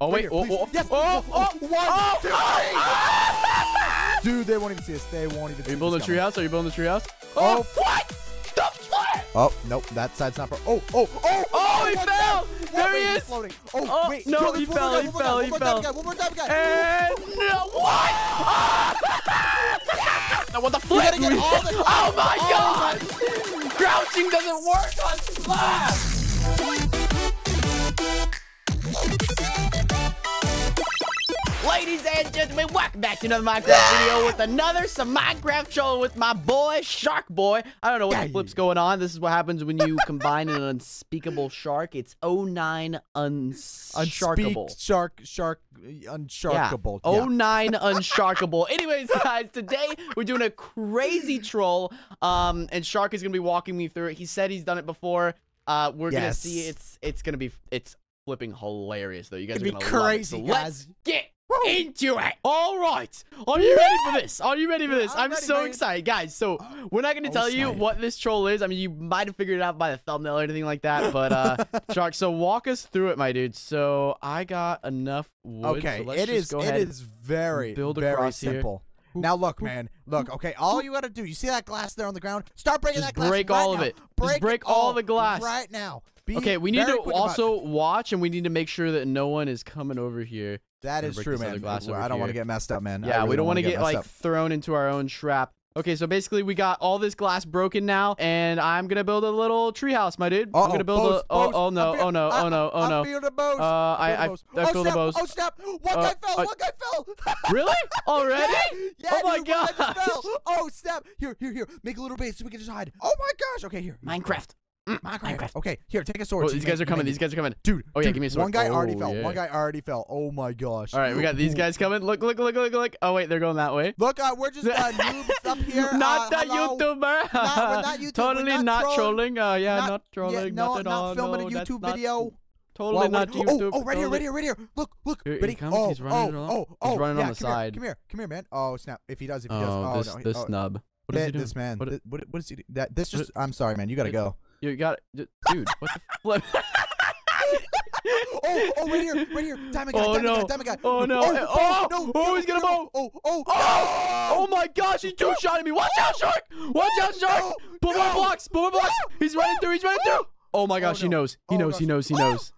Oh wait. here, Oh, oh, Yes. oh, oh, One, oh, two, oh, Dude, they won't even see us. They won't even Are see you building a treehouse? Are you building a treehouse? Oh. what? The flip! Oh, nope. That side's not. Pro- oh, oh, oh. Oh, he fell! There he is. Floating. Oh, Oh, wait. no, he fell, he one fell, he fell. guy, One more time, guy. And no, what? Ah! what the flip? gotta get all the- oh my Oh god! Crouching doesn't work on slab. Ladies and gentlemen, welcome back to another Minecraft video with another some Minecraft show with my boy Shark Boy. I don't know what the flip's going on. This is what happens when you combine an unspeakable shark. It's 09 unsharkable. Unspeak, shark, shark, unsharkable. Yeah. Yeah. Oh nine unsharkable. Anyways, guys, today we're doing a crazy troll. Um, and Shark is gonna be walking me through it. He said he's done it before. Uh, we're gonna see. It's it's gonna be it's flipping hilarious though. You guys It'd are gonna crazy, love it. So guys. let's get into it. All right. Are you ready for this? Are you ready for this? I'm I'm, ready, so man. excited, guys. So we're not gonna Oh, tell you what this troll is. I mean, you might have figured it out by the thumbnail or anything like that. But uh, Shark, so walk us through it, my dude. So I got enough wood. Okay, so let's it just is. Go It ahead. is very, build very across here. Now look, man. Look. Okay, all you gotta do. You see that glass there on the ground? Start breaking Just that glass. break right all of now. it. Just Break, break it all the glass. right now. Be Okay, we need to quick about it. also watch and we need to make sure that no one is coming over here. That is break true, man. glass I don't want to get messed up, man. Yeah, really we don't want want to get, messed like up. thrown into our own trap. Okay, so basically we got all this glass broken now, and I'm gonna build a little treehouse, my dude. I'm gonna build a. Oh, oh no, feel- oh no, I- oh no, oh I no. feel the bows. Uh, I, the I, bows. I oh, feel the snap. bows. Oh snap! One Uh, guy fell. uh, one guy fell. Really? Already? Yeah, oh my dude, one guy just god! Oh snap! Here, here, here. Make a little base so we can just hide. Oh my gosh! Okay, here. Minecraft. Mm, Minecraft. Minecraft. Okay, here. Take a sword. Oh, so these guys are coming. These guys are coming. Dude. Oh, yeah, dude, give me a sword. One guy already Oh, fell. yeah. One guy already fell. Oh my gosh. All right, we got these guys coming. Look, look, look, look, look. Oh wait, they're going that way. Look, uh, we're just uh, noobs up here. Not uh, the hello. YouTuber. Not- we're not YouTube, we're Totally not not troll- trolling. Uh, yeah, Not- not trolling. Yeah, no, not at not all. filming no, a YouTube video. Totally Well, not what- YouTube. Oh, oh, right here, totally- right here, right here. Look, look. Here he comes, Oh, he's running oh, along. oh, He's oh, running yeah, on the come here, side. Come here, come here, man. Oh snap! If he does, if he does. Oh, Oh, this no, he- this oh, snub. What is thi- he doing? This man. What- What, what is he? do- That this just. I'm sorry, man. You gotta go. You got it, dude. What the flip? Oh, oh, right here, right here. Diamond guy, Oh, diamond no. guy, diamond guy. Oh, no. Oh, oh, oh, no. oh, he's gonna no. Oh, oh, Oh, oh my gosh, he two shotted me. Watch out, shark! Watch out, shark! No, Pull more no, blocks, pull more blocks. He's running through. He's running through. Oh my gosh, he oh, no. knows. He Oh, knows. He knows. He Oh, knows.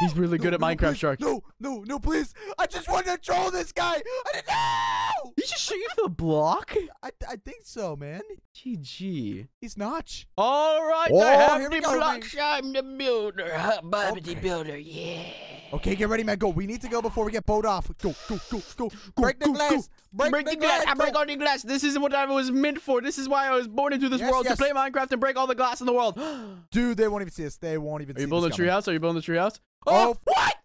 He's really good at no, Minecraft, please. Shark. No, no, no, please. I just wanted to troll this guy. I didn't know. He just shoot you through the block. I, I think so, man. GG. He's Notch. All right, Oh, I have here the go, blocks. I'm the builder. Huh, Bobbity Okay. builder. Yeah. Okay, get ready, man. Go. We need to go before we get bowed off. Go, go, go, go. go. Break the go, go. glass. Break, Break, the glass. I break all the glass. This is what I was meant for. This is why I was born into this Yes, world yes. to play Minecraft and break all the glass in the world. Dude, they won't even see us. They won't even see you building coming. treehouse? Are you building a treehouse? Oh. Oh, what?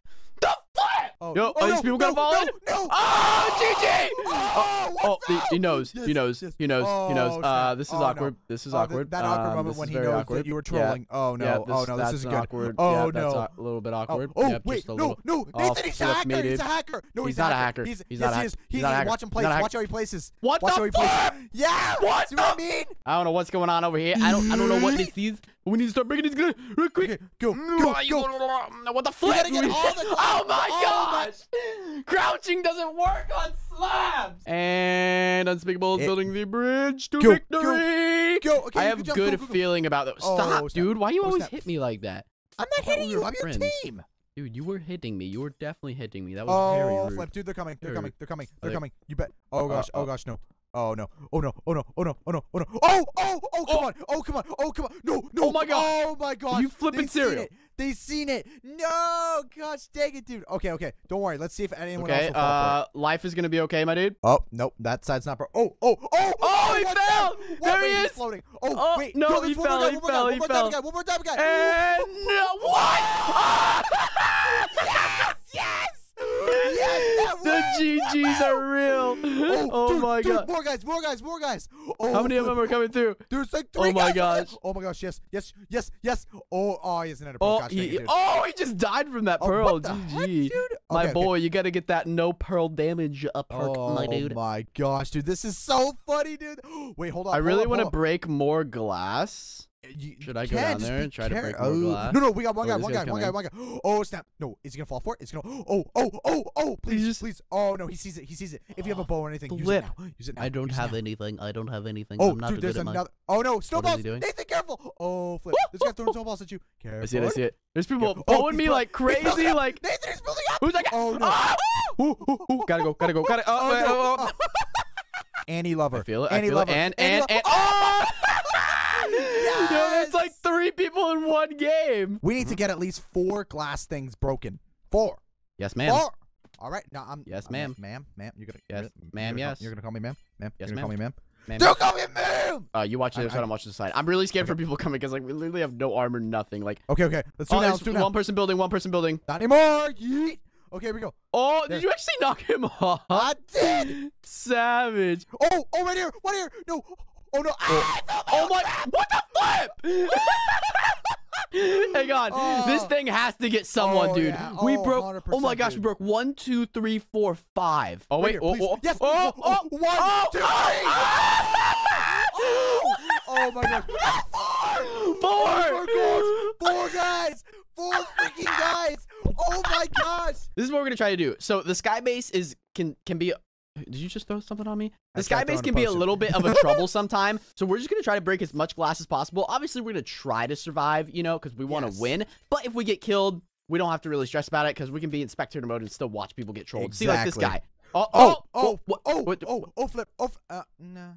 Oh, Yo, oh, are these no, people gonna no, fall no? No. Oh, GG! Oh, Oh, what he, knows. Yes, he knows. yes. He knows. he knows. Oh, Uh, this is Oh, no. awkward. This is Oh, awkward. that awkward Um, moment when is he knows that you were trolling. Oh no. Oh no. This isn't good. awkward. Oh no. That's a little bit Oh, awkward. oh wait, just a no, little. no, Oh, Nathan, he's a hacker. He's a hacker. No, He's not a hacker. He's, He's not a hacker. He's not a hacker. Watch him He's not a place. Watch how he places. What Watch the how he places. fuck? Yeah. What See what I mean? I don't know what's going on over here. I don't. I don't know what this is. But we need to start breaking these glass real quick. Okay, go, go, go. What the flip? gotta get all the- oh my my- gosh! Crouching doesn't work on slabs. And Unspeakable is It- building the bridge to Go, go, victory. Go. Okay, I have jump. good Go, go, go. feeling about that. Oh, Stop, dude. Why you Oh, always hit me like that? I'm not hitting we you. I'm your friends. team. Dude, you were hitting me. You were definitely hitting me. That was very Oh, rude. flip, dude, they're coming. They're Very coming. They're coming. They're they- coming. You bet. Oh Uh, gosh. uh, Oh gosh. No. Oh no. Oh no. Oh no. Oh no. Oh no. Oh no. Oh oh oh come Oh. on. Oh come on. Oh come on. No no. Oh, my God. Oh my god. You flipping They've seen cereal. it. They seen it. No. Gosh dang it, dude. Okay okay. Don't worry. Let's see if anyone else Okay, will for uh, life is gonna be okay, my dude. Oh nope. That side's not. Pro- oh oh oh. Oh, he fell! There he is! Floating. Oh, Oh, wait. no, there's he fell, guy, he one more guy, fell, one he more fell. guy, One more time, guy. And no, what? yes. Yes. Yes. That the worked. GGs are real. Oh, oh, dude, my dude, god. More guys, more guys, more guys. Oh, How many of them are coming through? There's like Oh three my guys gosh. Oh my gosh, yes, yes, yes, yes. Oh, oh, he has an ender pearl. Oh, Gosh, it, he, oh, he just died from that Oh, pearl. GG. heck, dude? My Okay, okay. boy, you gotta get that no pearl damage up perk, Oh my dude. my gosh, dude, this is so funny, dude. Wait, hold on. I really want to break more glass. You Should I go down there and try to break care- more oh. glass? No, no, we got one Oh, guy, one guy, one guy, one guy. Oh snap! No, is he gonna fall for it? Is he gonna? Oh, oh, oh, oh! Please, just- please! Oh no, he sees it. He sees it. If you have a bow or anything, Flip. use it now. Use it now. I don't use have anything. I don't have anything. Oh, I'm not dude, good there's another. Oh no, snowballs! Nathan, careful! Oh, flip! This guy throwing snowballs at you. Careful. I see it. I see it. There's people Oh, following he's me like crazy. Like Nathan, he's building up. who's that guy? Oh, no. Ah! Ooh, ooh, ooh, gotta go. Gotta go. Gotta. Oh, Oh, oh, oh. Oh. Annie lover. I feel it. I Annie feel lover. it. And Annie and and. Oh! Yo, that's like three people in one game. We need to get at least four glass things broken. Four. Yes, ma'am. Four. All right. Now I'm. Yes, I'm- ma'am. Ma'am. Ma'am. You're gonna. Yes, you're- you're ma'am, gonna call- yes. You're gonna call me ma'am. Ma'am. Yes, You're gonna call me ma'am. Ma'am. Don't call me ma'am. Uh, you watch the I- side. I- I'm watching the side. I'm really scared for people coming because like we literally have no armor, nothing. Like, Okay. Okay. Let's do oh, now. Let's do now. one person building, one person building. Not anymore. Yeet. Okay. Here we go. Oh, There. did you actually knock him off? I did. Savage. Oh. Oh. Right here. Right here. No. Oh no. Ah, I Oh my! What the flip? Hang on, this Oh. thing has to get someone, Oh, dude. yeah. We Oh, broke. Oh my 100%, gosh, we broke one, two, three, four, five. Oh Right wait, here, oh, please. oh, Yes. oh, Oh, oh, one, oh, two, oh, Oh, oh my gosh. Four. Oh my gosh. Four guys. Four freaking guys. Oh my gosh. This is what we're gonna try to do. So the sky base is can can be. Did you just throw something on me? The sky base can be a little bit of a trouble sometime. So we're just gonna try to break as much glass as possible. Obviously, we're gonna try to survive, you know, because we want to Yes. win. But if we get killed, we don't have to really stress about it because we can be in spectator mode and still watch people get trolled. See, like this guy. Oh, Oh, oh, oh, what- oh, what- oh, oh, flip, oh, uh, no.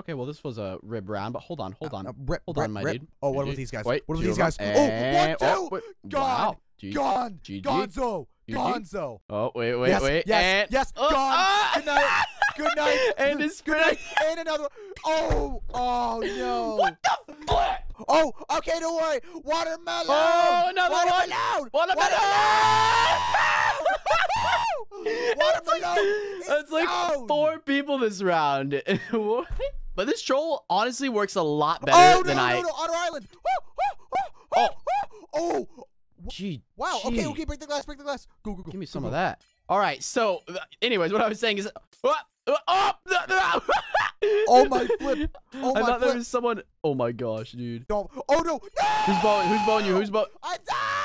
Okay, well, this was a rib round, but hold on, hold on. Uh, rip, Hold rip, on, my rip. dude. Oh, what about these guys? Wait, what about these guys? them. Oh, And- one, oh, two. wait, Gone. Wow. Gee. Gone. GG. Gonzo. Gonzo. Oh, wait, wait, yes, wait. yes, and, yes, oh, gone. ah! Good night. Good night. And his Good night. And another one. Oh, oh no. What the flip? Oh, okay, don't worry. Watermelon. Oh, another one. Watermelon. Watermelon! Watermelon. It's like down. four people this round. What? but this troll honestly works a lot better than I. Oh, no, than no, I. no, Otter Island. Oh, oh, oh. Gee, Wow. Okay, gee. okay. Break the glass. Break the glass. Go, go, go. Give me some go. of that. All right. So, uh, anyways, what I was saying is, uh, uh, oh, no, no. Oh my flip. Oh I my thought there was someone. Oh my gosh, dude. No. Oh no. No. Who's bowing? Who's bowing you? Who's bow? I died.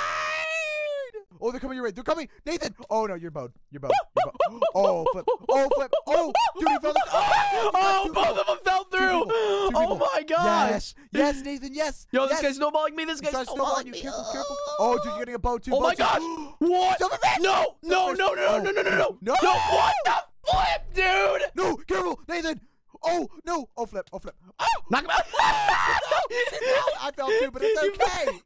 Oh, they're coming your way. They're coming. Nathan. Oh no, you're bowed. You're bowed. You're bowed. Oh flip. Oh flip. Oh, dude, he fell. Oh, Oh, two both people. of them fell through. people. Two Oh people. my gosh. Yes. Yes, Nathan. Yes. Yo, this guy's snowballing me. This guy's snowballing snowballing you. me. Careful, careful. Oh, dude, you're getting a bow too. Oh bow my too. gosh! What? Silverfish! No, no, no, no, no, Oh. no, no, no, no, No. no! What the flip, dude? No, careful, Nathan. Oh no. Oh flip. Oh flip. Oh. Knock him out! I fell too, but it's okay.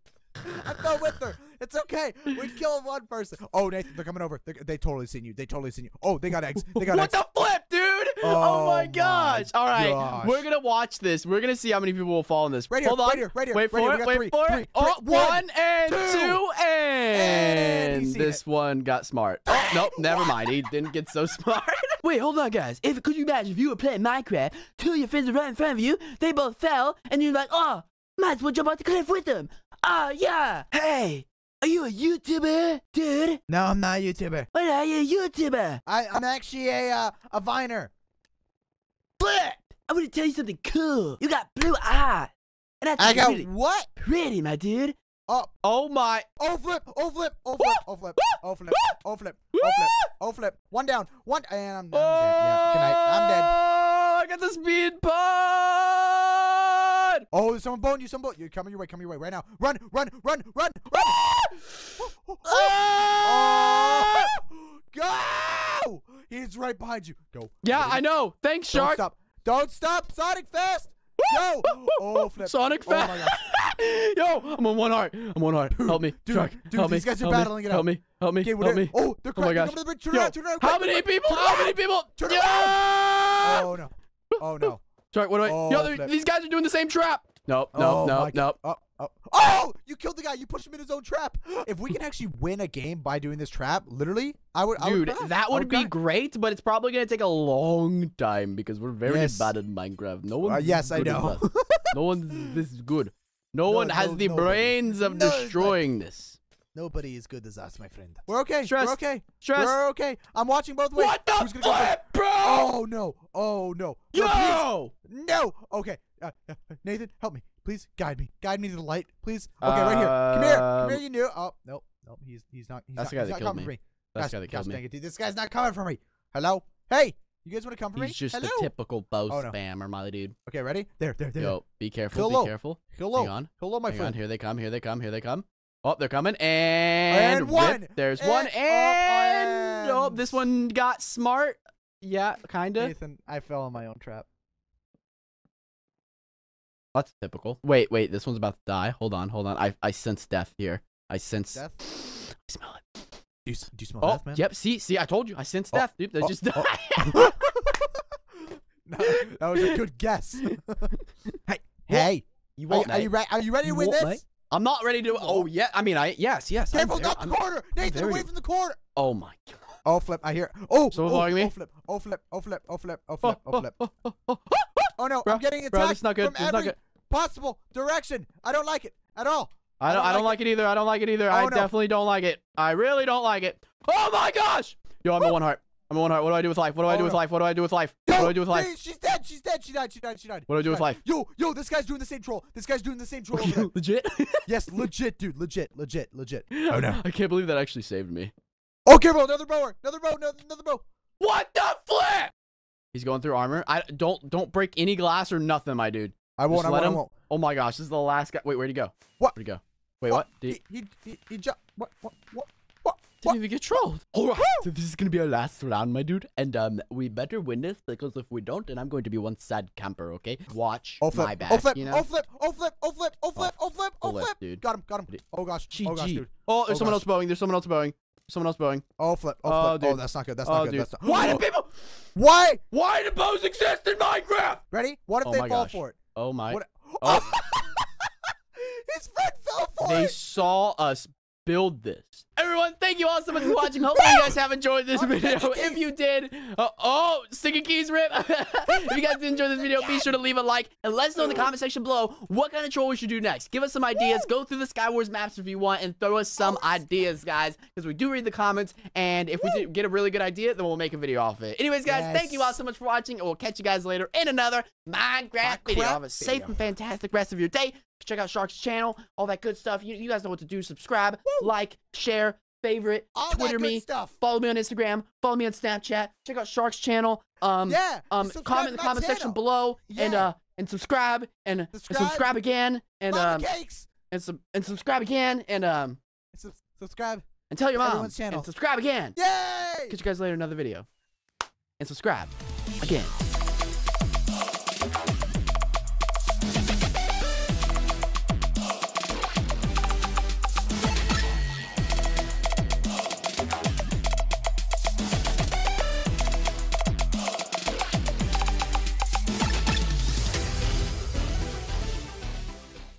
I fell with her. It's okay. We killed one person. Oh, Nathan, they're coming over. They, they totally seen you. They totally seen you. Oh, they got eggs. They got what eggs. the flip, dude? Oh, Oh my my gosh! All right, gosh. we're gonna watch this. We're gonna see how many people will fall in this. Right here, Hold on. right here, right here, Wait right for here. it. Wait three, for three, it. Oh, three, one, one and two. two, And and he's seen this one got smart. Oh nope, never mind. He didn't get so smart. Wait, hold on, guys. If could you imagine if you were playing Minecraft, two of your friends are right in front of you, they both fell, and you're like, oh, might as well jump off the cliff with them. Ah, yeah. Hey, are you a YouTuber, dude? No, I'm not a YouTuber. What are you, a YouTuber? I, I'm actually a uh, a viner. Flip! I want to tell you something cool. You got blue eyes. And that's I got really what? pretty, my dude. Oh, Oh my. oh flip, oh flip, oh flip, oh flip, oh flip, oh flip, oh flip, oh flip. One down, one, and I'm, I'm dead. Yeah, good night. I'm dead. Oh, I got the speed pod. Oh, there's someone bowing you, someone bowing. You're coming your way, coming your way right now. Run, run, run, run, run. Ah! Go! He's right behind you. Go. Yeah. I know. Thanks, Don't Shark. stop. Don't stop. Sonic fast. Go. Oh, flip. Sonic Oh fast. gosh. Yo, I'm on one heart. I'm on one heart. Help me, dude, Shark. dude, help these me. guys are help battling me, it Help me. Help me. Okay, help me. Oh, they're Oh my cracking. gosh. Come to the bridge. Turn Yo, around. Turn around. how many people? turn How around. many people? Turn Yeah! Oh no. Oh no. Shark, what do I? Oh, Yo, these guys are doing the same trap. Nope, oh, nope, my nope, nope. Oh, oh. oh, you killed the guy. You pushed him in his own trap. If we can actually win a game by doing this trap, literally, I would. I would Dude, that I would be cry. great, but it's probably gonna take a long time because we're very Yes. bad at Minecraft. No one. Uh, yes, I good as know. no one's this good. No, No, one has no, the nobody. brains of Nobody. destroying this. Nobody is good as us, my friend. We're okay. Stress. We're okay. Stress. We're okay. I'm watching both ways. What the Who's gonna go bro? Oh no. Oh no. No. Yo! No. Okay. uh, uh, Nathan, help me, please. Guide me. Guide me to the light, please. Okay, right here. Come here. Come here. You knew. Oh, nope, nope. He's he's not. He's That's not, the guy he's that killed me. me. That's gosh, the guy that gosh killed me. dang it, dude. This guy's not coming for me. Hello. Hey, you guys want to come for me? He's just Hello. a typical bow Oh, no. spammer, my dude. Okay, ready? There, there, there. Yo, be careful, Hello. be careful. Hello. Hang on. Hello, my Hang friend. on, here they come, here they come, here they come. Oh, they're coming, and, And one. rip. There's And- one, oh, oh, and oh, this one got smart. Yeah, kinda. Nathan, I fell in my own trap. That's typical. Wait, wait, this one's about to die. Hold on, hold on. I I sense death here. I sense. Death? I smell it. Do you, s- do you smell Oh, death, man? yep. See, see, I told you. I sense Oh, death, dude. They oh, just oh. died. No, that was a good guess. hey, hey. you Are, you- are you mate. ready? Are you ready to You win this? mate. I'm not ready to. Oh yeah. I mean, I yes, yes. Careful, not the I'm- corner. Nathan, away from the corner. Oh my god. Oh, flip. I hear. Oh, Someone oh, following me? oh, flip. Oh, flip. Oh, flip. Oh, flip. Oh, flip. Oh, flip. oh, oh, oh, oh. Oh, no. Bro, I'm getting attacked bro, this is not good. from This is not every good. possible direction. I don't like it at all. I don't. I don't like it either. I don't like it either. Oh, I no. definitely don't like it. I really don't like it. Oh my gosh! Yo, I'm a one heart. I'm a one heart. What do I do with life? What do I Oh, do with life? What do I do with life? What do I do with oh. life? She's dead. She's dead. She died. She died. She died. What do I do with life? Yo, yo, this guy's doing the same troll. This guy's doing the same troll. Legit? Yes, legit, dude. Legit, legit, legit. Oh no! I can't believe that actually saved me. Oh, careful. Another bower. Another bow. Another, another bow. What the flip? He's going through armor. I don't don't break any glass or nothing, my dude. I won't. Just I let won't. I him. won't. Oh my gosh, this is the last guy. Wait, where'd he go? What? Where'd he go? Wait, what? Did he, He, he, he, he ju- What? What? What? What? didn't even get trolled. All right, so this is gonna be our last round, my dude, and um, we better win this because if we don't, then I'm going to be one sad camper. Okay, watch Oh flip! my back. oh flip! you know? Oh flip! Oh flip! Oh flip! Oh flip! Oh flip! Oh flip, flip! dude. Got him! Got him! Oh gosh! GG. Oh gosh, dude! Oh, there's Oh, someone gosh. else bowing. There's someone else bowing. Someone else bowing. Oh flip! Oh Oh, flip! Oh, dude. that's not good. That's oh, not good. dude. That's not. Why do people? Why? Why do bows exist in Minecraft? Ready? What if Oh they fall gosh. for it? Oh my! What? Oh. His friend fell for They it. saw us build this. Thank you all so much for watching. Hopefully you guys have enjoyed this video. If you did, uh, oh, sticky keys rip. if you guys did enjoy this video, be sure to leave a like and let us know in the comment section below what kind of troll we should do next. Give us some ideas. Go through the Skywars maps if you want and throw us some ideas, guys, because we do read the comments. And if we get a really good idea, then we'll make a video off it. Anyways, guys, thank you all so much for watching, and we'll catch you guys later in another Minecraft video. Have a safe video. and fantastic rest of your day. Check out Shark's channel, all that good stuff. You, you guys know what to do. Subscribe, like, share, favorite, All Twitter me, stuff. follow me on Instagram, follow me on Snapchat. Check out Shark's channel. Um, Yeah. um, comment in the comment section channel. below, and uh, and subscribe, and, and Subscribe. subscribe again, and um, cakes. and, sub- and subscribe again, and um, Sub- subscribe. and tell your mom, channel. and subscribe again. Yay! Catch you guys later in another video, and subscribe again.